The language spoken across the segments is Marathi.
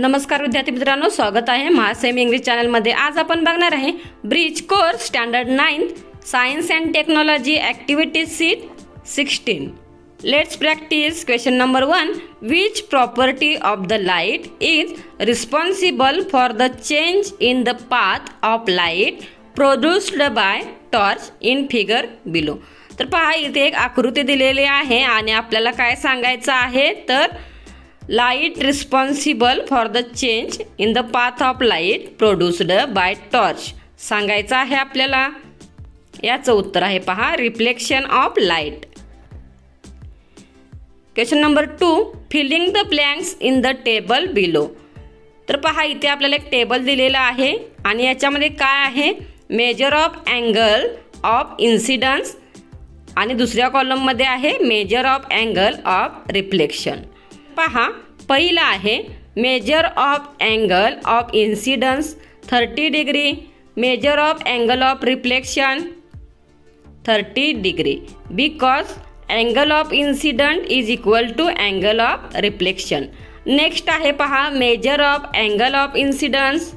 नमस्कार विद्यार्थी मित्रांनो स्वागत आहे महासेम इंग्लिश चॅनलमध्ये आज आपण बघणार आहे bridge course standard ninth science and technology activities sheet sixteen. Let's practise question number one which property of the light is responsible for the change in the path of light produced by torch in figure below तर पहा इथे एक आकृती दिलेली आहे आणि आपल्याला काय सांगायचं आहे? तर light responsible for the change in the path of light produced by torch सांगायचं आहे आपल्याला? याचं उत्तर आहे पहा reflection of light question number two filling the blanks in the table below तर पहा इथे आपल्याला एक टेबल दिलेलं आहे आणि याच्यामध्ये काय आहे? Measure of angle of incidence आणि दुसऱ्या कॉलममध्ये आहे measure of angle of reflection पहा, पहिला आहे measure of angle of incidence thirty degree measure of angle of reflection thirty degree because angle of incident is equal to angle of reflection next आहे पहा measure of angle of incidence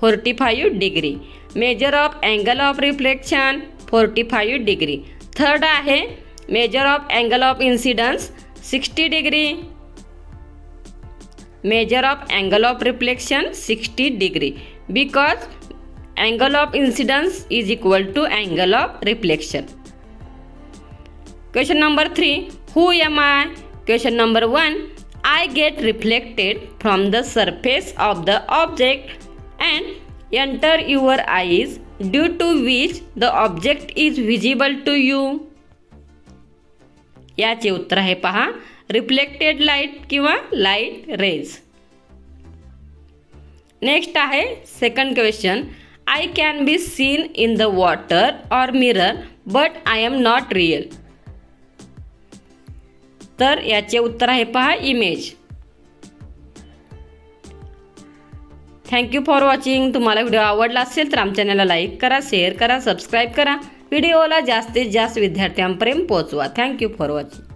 forty five degree measure of angle of reflection forty five degree third आहे measure of angle of incidence 60 degree. Measure of angle of reflection 60 degree because angle of incidence is equal to angle of reflection. Question number 3 Who am I? Question number 1 I get reflected from the surface of the object and enter your eyes due to which the object is visible to you. याचे उत्तर आहे पहा. रिफ्लेक्टेड लाइट किंवा लाइट रेज नेक्स्ट आहे second question I can be seen in the water or mirror but I am not real तर याचे उत्तर आहे पहा image thank you for watching तुम्हाला व्हिडिओ आवडला असेल तर आमच्या चॅनलला लाईक करा शेअर करा सबस्क्राईब करा. व्हिडिओला जास्तीत जास्त विद्यार्थ्यांपर्यंत पोहोचवा. Thank you for watching